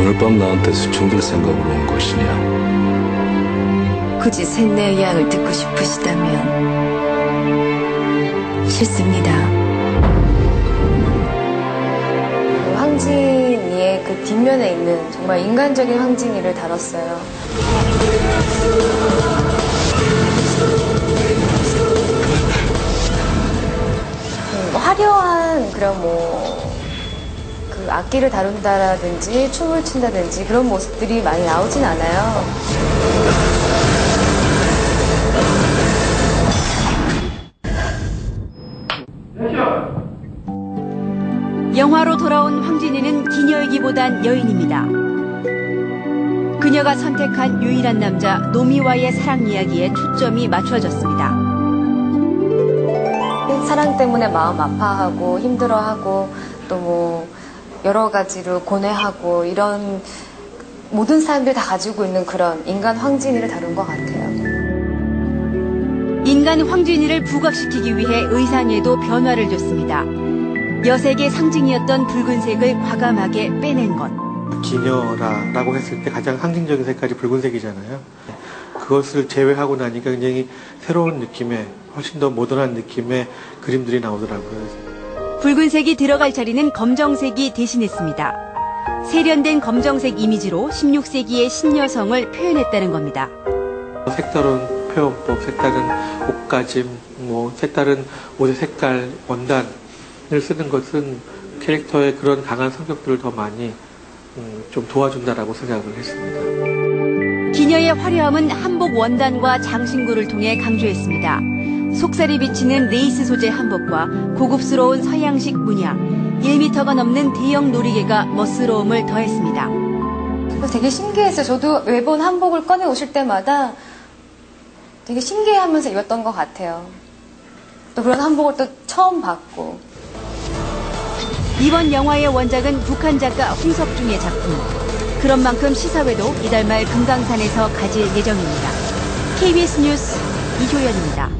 오늘 밤 나한테 수청될 생각으로 온 것이냐? 굳이 셋내의 이야기를 듣고 싶으시다면 싫습니다. 그 황진이의 그 뒷면에 있는 정말 인간적인 황진이를 다뤘어요. 음, 화려한 그런 뭐, 그 악기를 다룬다라든지 춤을 춘다든지 그런 모습들이 많이 나오진 않아요. 영화로 돌아온 황진이는 기녀이기보단 여인입니다. 그녀가 선택한 유일한 남자 노미와의 사랑 이야기에 초점이 맞춰졌습니다. 사랑 때문에 마음 아파하고 힘들어하고 또 뭐 여러 가지로 고뇌하고 이런 모든 사람들이 다 가지고 있는 그런 인간 황진이를 다룬 것 같아요. 인간 황진이를 부각시키기 위해 의상에도 변화를 줬습니다. 여색의 상징이었던 붉은색을 과감하게 빼낸 것. 기녀라라고 했을 때 가장 상징적인 색깔이 붉은색이잖아요. 그것을 제외하고 나니까 굉장히 새로운 느낌의 훨씬 더 모던한 느낌의 그림들이 나오더라고요. 붉은색이 들어갈 자리는 검정색이 대신했습니다. 세련된 검정색 이미지로 16세기의 신여성을 표현했다는 겁니다. 색다른 표현법, 색다른 옷가짐, 뭐 색다른 옷의 색깔, 원단을 쓰는 것은 캐릭터의 그런 강한 성격들을 더 많이 음, 좀 도와준다라고 생각을 했습니다. 기녀의 화려함은 한복 원단과 장신구를 통해 강조했습니다. 속살이 비치는 레이스 소재 한복과 고급스러운 서양식 문양, 1m가 넘는 대형 놀이개가 멋스러움을 더했습니다. 되게 신기했어요. 저도 매번 한복을 꺼내 오실 때마다 되게 신기해하면서 입었던 것 같아요. 또 그런 한복을 또 처음 봤고. 이번 영화의 원작은 북한 작가 홍석중의 작품. 그런 만큼 시사회도 이달 말 금강산에서 가질 예정입니다. KBS 뉴스 이효연입니다.